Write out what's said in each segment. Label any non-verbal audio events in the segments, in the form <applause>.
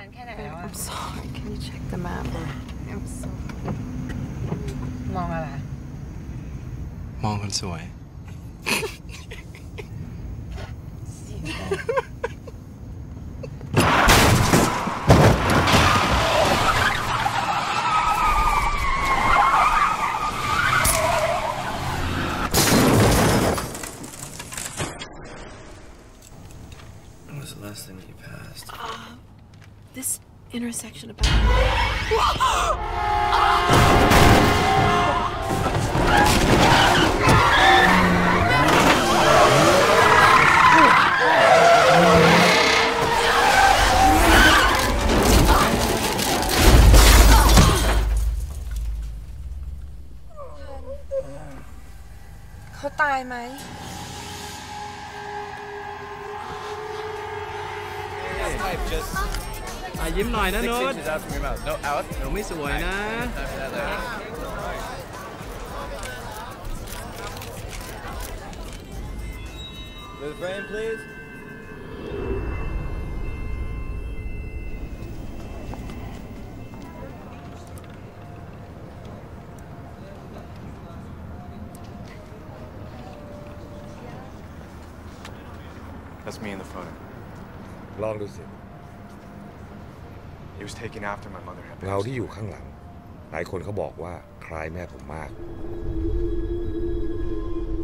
I'm sorry. Can you check the map? I'm so. มองอะไร มองคนสวย <laughs> intersection about. "เขาตายไหม อ่ะยิ้มหน่อยนะ Six โน้ต inches out from your mouth. No, out. เดี๋ยวไม่สวยนะ Time for that later. With frame, please. That's me in the photo. ลองดูสิ He was taken after my mother had เงา passed. ที่อยู่ข้างหลัง หลายคนเขาบอกว่าคล้ายแม่ผมมาก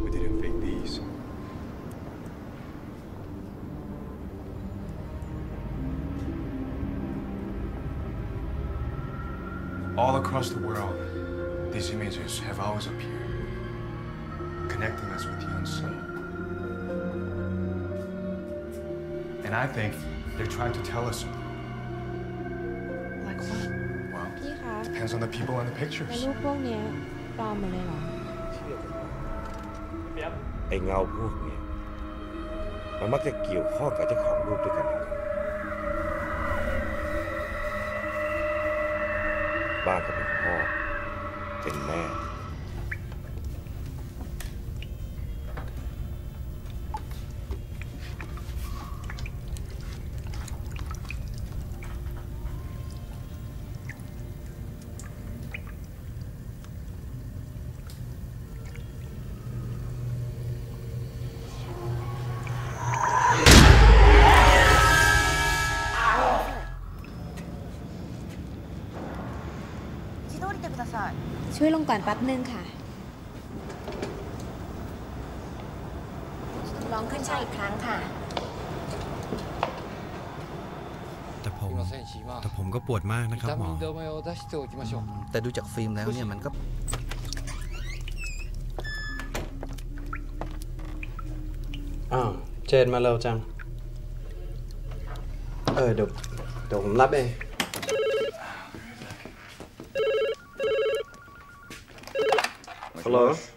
We didn't fake these. All across the world, these images have always appeared, connecting us with the unseen. And I think they're trying to tell us something. Depends on the people and the pictures. รูปพวกนี้ปลอมหมดเลยเหรอไอเงาพวกนี้มันมักจะเกี่ยวข้องกับเจ้าของรูปด้วยกัน บ้านก็เป็นพ่อ เป็นแม่ ช่วยลงก่อนแป๊บนึงค่ะ ลองขึ้นช่าอีกครั้งค่ะ แต่ผมแต่ผมก็ปวดมากนะครับหมอแต่ดูจากฟิล์มแล้วเนี่ยมันก็อ้าวเจนมาเร็วจัง เออเดี๋ยวเดี๋ยวผมรับเอง ฮั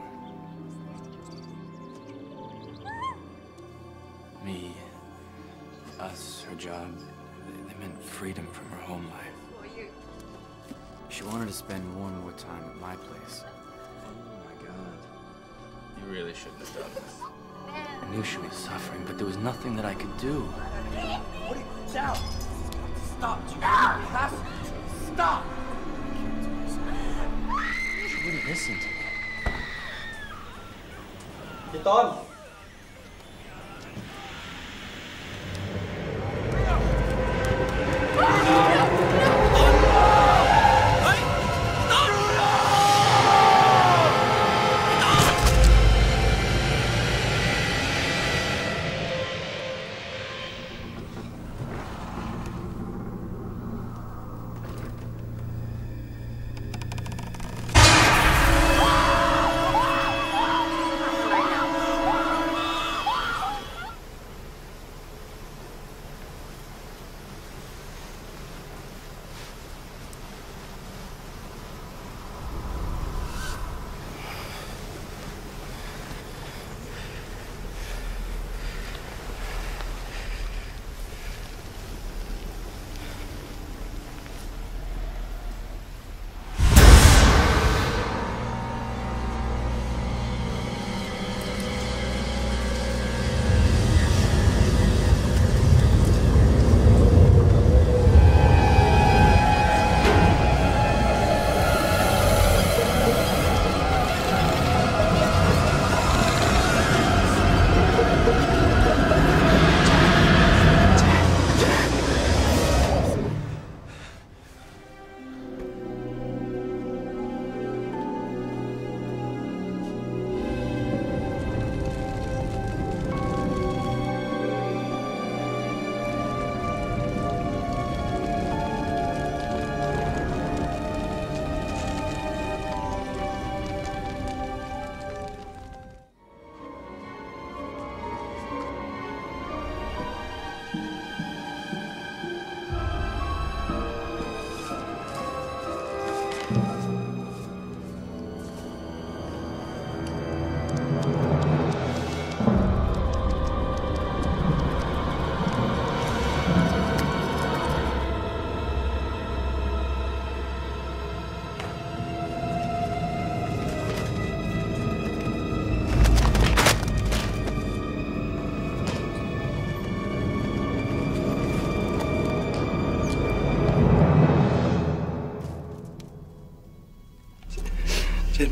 Me, us, her job, they, they meant freedom from her home life. She wanted to spend more and more time at my place. Oh my god. You really shouldn't have done this. I knew she was suffering, but there was nothing that I could do. What are you down? Stop. You ah! have to stop. She wouldn't listen to me. พี่ต้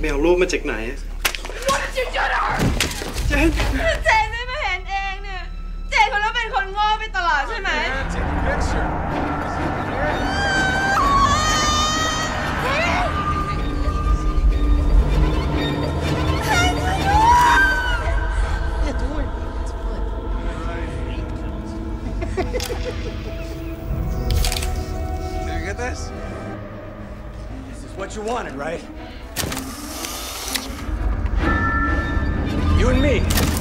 แมวรูปมาจากไหน What did you do to her? Me.